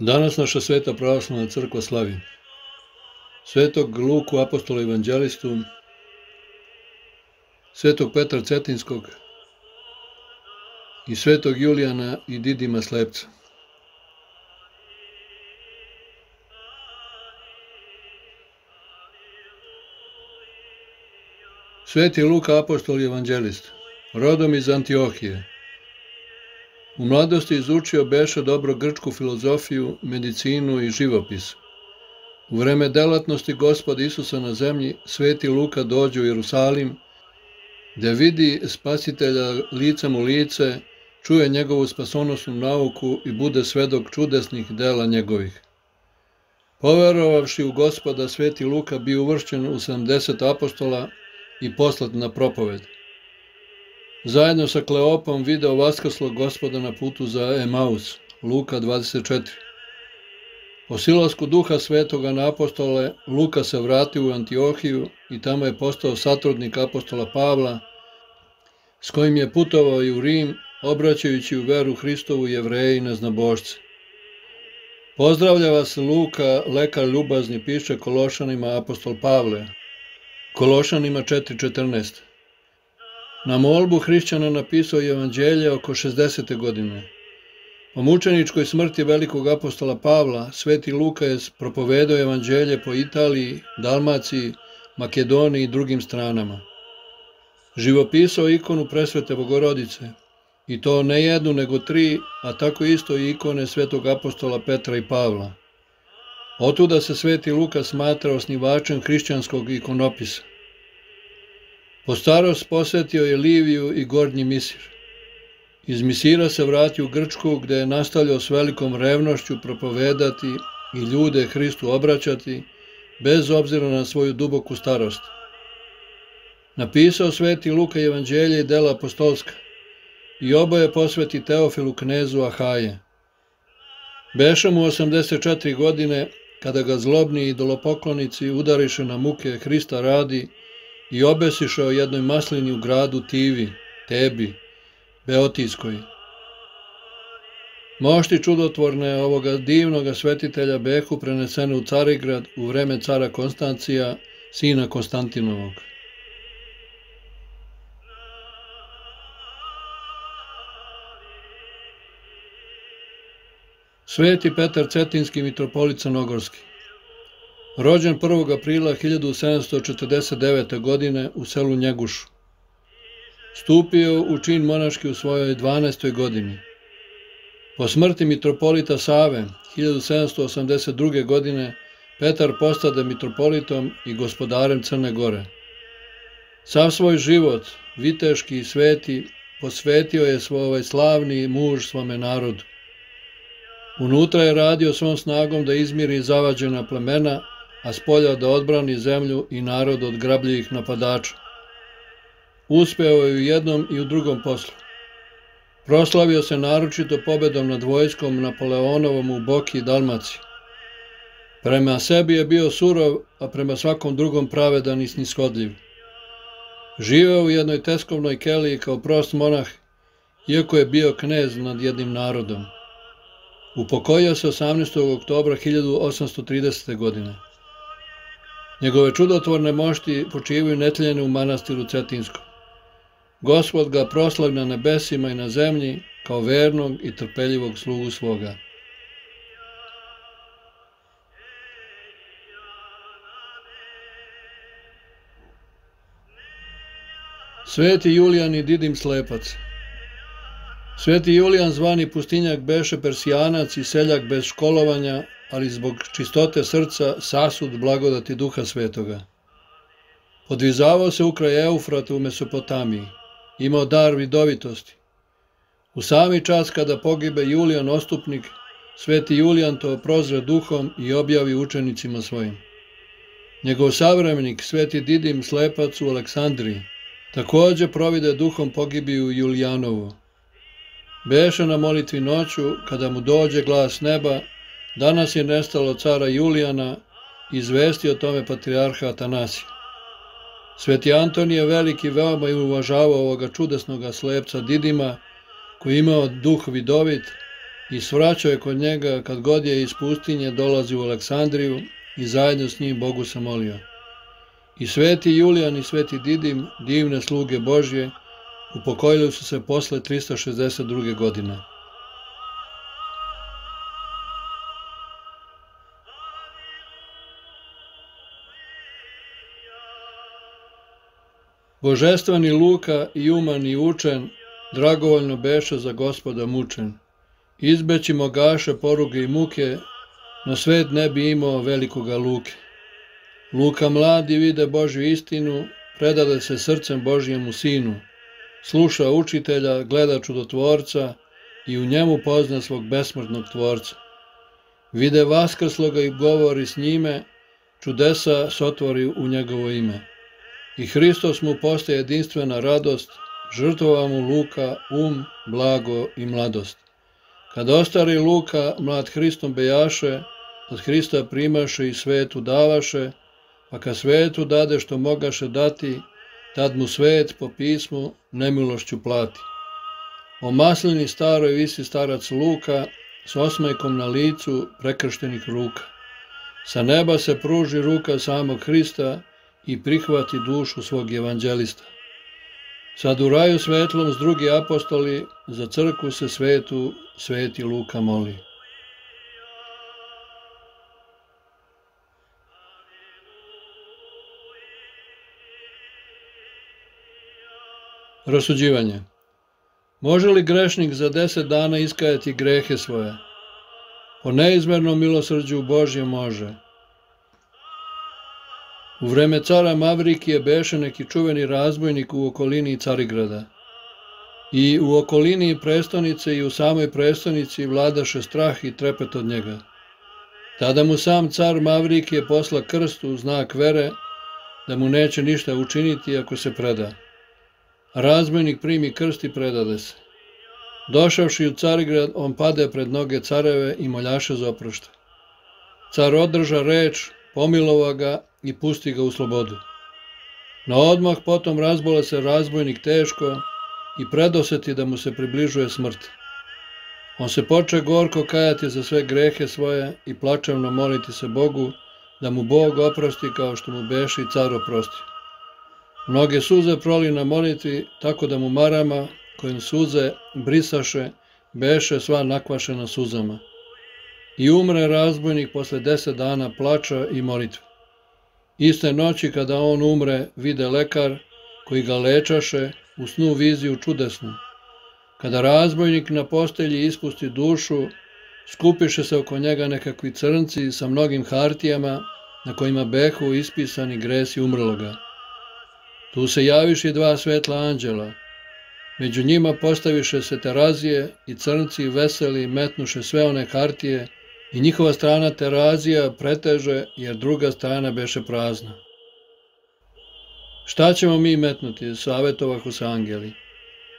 Danas naša sveta pravoslavna crkva slavi svetog Luku apostola evanđelistu, svetog Petra Cetinskog i svetog Julijana i Didima Slepca. Sveti Luka apostol evanđelist, rodom iz Antiohije, U mladosti izučio Beša dobro grčku filozofiju, medicinu i živopis. U vreme delatnosti gospoda Isusa na zemlji, sveti Luka dođe u Jerusalim, gde vidi spasitelja licem u lice, čuje njegovu spasonosnu nauku i bude svedok čudesnih dela njegovih. Poverovavši u gospoda, sveti Luka bio uvršćen u 70 apostola i poslat na propoved zajedno sa Kleopom video vaskrslo gospoda na putu za Emaus, Luka 24. Po silasku duha svetoga na apostole, Luka se vratio u Antiohiju i tamo je postao satrudnik apostola Pavla, s kojim je putovao i u Rim, obraćajući u veru Hristovu jevreji i neznabošce. Pozdravlja vas Luka, lekar ljubazni, piše Kološanima apostol Pavle. Kološanima 4.14. Na molbu hrišćana napisao evanđelje oko 60. godine. Po mučeničkoj smrti velikog apostola Pavla, sveti Luka je propovedao evanđelje po Italiji, Dalmaciji, Makedoniji i drugim stranama. Živopisao ikonu presvete Bogorodice, i to ne jednu nego tri, a tako isto i ikone svetog apostola Petra i Pavla. Otuda se sveti Luka smatra osnivačem hrišćanskog ikonopisa. Po starost posetio je Liviju i Gornji Misir. Iz Misira se vratio u Grčku gde je nastavljao s velikom revnošću propovedati i ljude Hristu obraćati, bez obzira na svoju duboku starost. Napisao sveti Luka evanđelje i dela apostolska i oboje posveti Teofilu knezu Ahaje. Beša mu 84 godine kada ga zlobni idolopoklonici udariše na muke Hrista radi i obesiše o jednoj maslini u gradu Tivi, Tebi, Beotijskoj. Mošti čudotvorne ovoga divnoga svetitelja Behu prenesene u Carigrad u vreme cara Konstancija, sina Konstantinovog. Sveti Petar Cetinski mitropolit Crnogorski Rođen 1. aprila 1749. godine u selu Njegušu. Stupio u čin monaški u svojoj 12. godini. Po smrti mitropolita Save 1782. godine Petar postade mitropolitom i gospodarem Crne Gore. Sav svoj život, viteški i sveti, posvetio je svoj slavni muž svome narodu. Unutra je radio svom snagom da izmiri zavađena plemena, a spolja da odbrani zemlju i narod od grabljivih napadača. Uspeo je u jednom i u drugom poslu. Proslavio se naročito pobedom nad vojskom Napoleonovom u Boki i Dalmaciji. Prema sebi je bio surov, a prema svakom drugom pravedan i snishodljiv. Živeo u jednoj teskovnoj keliji kao prost monah, iako je bio knez nad jednim narodom. Upokojio se 18. oktobra 1830. godine. Njegove čudotvorne mošti počivaju netljene u manastiru Cetinskom. Gospod ga proslav na nebesima i na zemlji kao vernog i trpeljivog slugu svoga. Sveti Julijan i Didim Slepac Sveti Julijan zvani pustinjak beše persijanac i seljak bez školovanja, ali zbog čistote srca sasud blagodati duha svetoga. Podvizavao se u kraj Eufrata u Mesopotamiji, imao dar vidovitosti. U sami čas kada pogibe Julijan Ostupnik, sveti Julijan to prozre duhom i objavi učenicima svojim. Njegov savremenik, sveti Didim Slepac u Aleksandriji, takođe provide duhom pogibiju Julijanovu. Beše na molitvi noću, kada mu dođe glas neba, Danas je nestalo cara Julijana, izvesti o tome patrijarha Atanasija. Sveti Anton je veliki veoma i uvažavao ovoga čudesnoga slepca Didima, koji imao duh vidovit, i svraćao je kod njega kad god je iz pustinje dolazi u Aleksandriju i zajedno s njim Bogu se molio. I sveti Julijan i sveti Didim, divne sluge Božje, upokojili su se posle 362. godine. Božestvani Luka i uman i učen, dragovoljno beše za gospoda mučen. Izbeći mogaše poruge i muke, na svet ne bi imao velikoga Luke. Luka mladi vide Božju istinu, predade se srcem Božjemu sinu, sluša učitelja, gleda čudotvorca i u njemu pozna svog besmrtnog tvorca. Vide vaskrsloga i govori s njime, čudesa sotvori u njegovo ime. I Hristos mu postaje jedinstvena radost, žrtvova mu Luka, um, blago i mladost. Kad ostari Luka, mlad Hristom bejaše, od Hrista primaše i svetu davaše, pa kad svetu dade što mogaše dati, tad mu svet po pismu nemilošću plati. O maslini staroj visi starac Luka, s osmejkom na licu prekrštenih ruka. Sa neba se pruži ruka samog Hrista i prihvati dušu svog evanđelista. Sad u raju svetlom s drugi apostoli, za crku se svetu sveti Luka moli. Rasuđivanje Može li grešnik za deset dana iskajati grehe svoje? Po neizmernom milosrđu Božje može. U vreme cara Mavrikije beše neki čuveni razbojnik u okolini Carigrada. I u okolini prestonice i u samoj prestonici vladaše strah i trepet od njega. Tada mu sam car Mavrikije posla krst u znak vere da mu neće ništa učiniti ako se preda. Razbojnik primi krst i predade se. Došavši u Carigrad, on pade pred noge careve i moljaše za oprošte. Car održa reč, pomilova ga i pusti ga u slobodu. Na odmah potom razbole se razbojnik teško i predoseti da mu se približuje smrt. On se poče gorko kajati za sve grehe svoje i plačevno moliti se Bogu da mu Bog oprosti kao što mu beši car oprosti. Mnoge suze proli na molitvi, tako da mu marama, kojim suze brisaše, beše sva nakvašena suzama. I umre razbojnik posle deset dana plača i molitve. Iste noći kada on umre, vide lekar koji ga lečaše u snu viziju čudesnu. Kada razbojnik na postelji ispusti dušu, skupiše se oko njega nekakvi crnci sa mnogim hartijama na kojima behu ispisani gresi umrloga. Tu se javiše dva svetla anđela. Među njima postaviše se terazije i crnci veseli metnuše sve one hartije i njihova strana terazija preteže jer druga strana beše prazna. Šta ćemo mi metnuti, savjetovahu se angeli?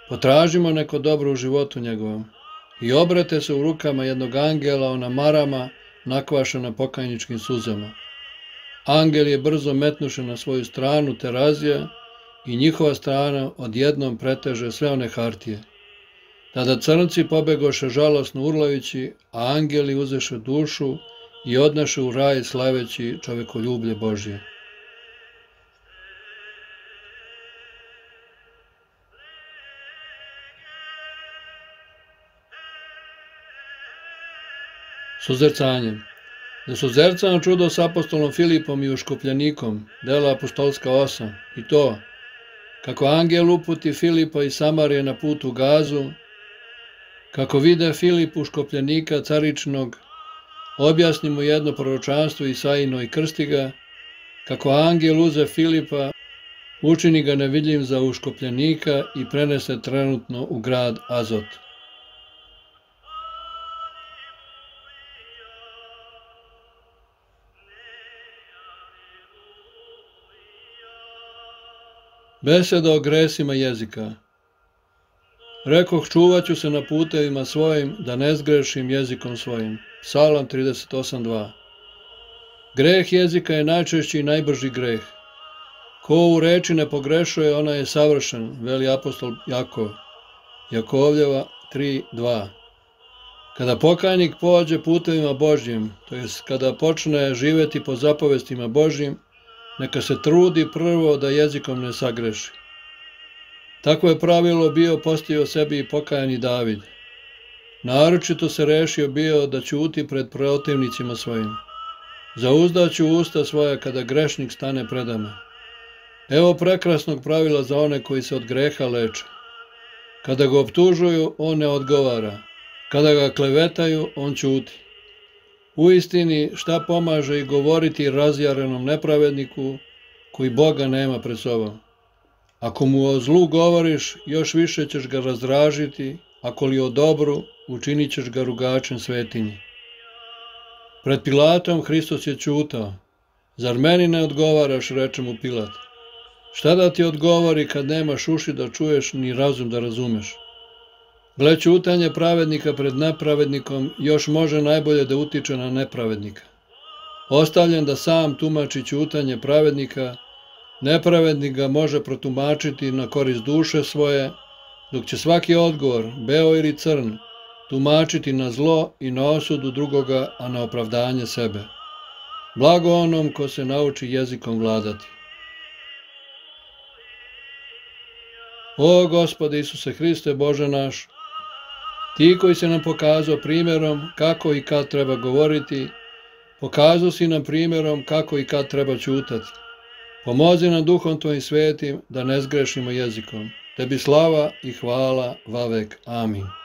Potražimo neko dobro u životu njegovom i obrate se u rukama jednog angela ona marama nakvašena pokajničkim suzama. Angel je brzo metnuše na svoju stranu terazija i njihova strana odjednom preteže sve one hartije. Tada crnci pobegoše žalosno urlajući, a angeli uzeše dušu i odnaše u raj slaveći čovekoljublje Božje. Suzercanje Da suzercano čudo s apostolom Filipom i uškopljanikom, dela apostolska 8, i to, kako angel uputi Filipa i Samarije na putu gazu, Kako vide Filip u škopljenika caričnog, objasni mu jedno proročanstvo Isajino i krsti ga, kako angel uze Filipa, učini ga nevidljivim za uškopljenika i prenese trenutno u grad Azot. Beseda o gresima jezika Rekoh, čuvat ću se na putevima svojim, da ne zgrešim jezikom svojim. Psalam 38.2 Greh jezika je najčešći i najbrži greh. Ko u reči ne pogrešuje, ona je savršen, veli apostol Jakov. Jakovljeva 3.2 Kada pokajnik pođe putevima Božjim, to jest kada počne živeti po zapovestima Božjim, neka se trudi prvo da jezikom ne sagreši. Tako je pravilo bio postio sebi i pokajani David. Naročito se rešio bio da ćuti pred protivnicima svojim. Zauzdaću usta svoja kada grešnik stane predame. Evo prekrasnog pravila za one koji se od greha leče. Kada ga optužuju, on ne odgovara. Kada ga klevetaju, on ćuti. U istini, šta pomaže i govoriti razjarenom nepravedniku koji Boga nema pred sobom? Ako mu o zlu govoriš, još više ćeš ga razdražiti, ako li o dobru, učinit ćeš ga rugačem svetinji. Pred Pilatom Hristos je čutao. Zar meni ne odgovaraš, reče mu Pilat. Šta da ti odgovori kad nemaš uši da čuješ ni razum da razumeš? Gle čutanje pravednika pred nepravednikom još može najbolje da utiče na nepravednika. Ostavljen da sam tumači čutanje pravednika, nepravednik ga može protumačiti na korist duše svoje, dok će svaki odgovor, beo ili crn, tumačiti na zlo i na osudu drugoga, a na opravdanje sebe. Blago onom ko se nauči jezikom vladati. O Gospode Isuse Hriste, Bože naš, Ti koji se nam pokazao primjerom kako i kad treba govoriti, pokazao si nam primjerom kako i kad treba čutati. Pomozi nam duhom Tvojim svetim da ne zgrešimo jezikom. Tebi slava i hvala vavek. Amin.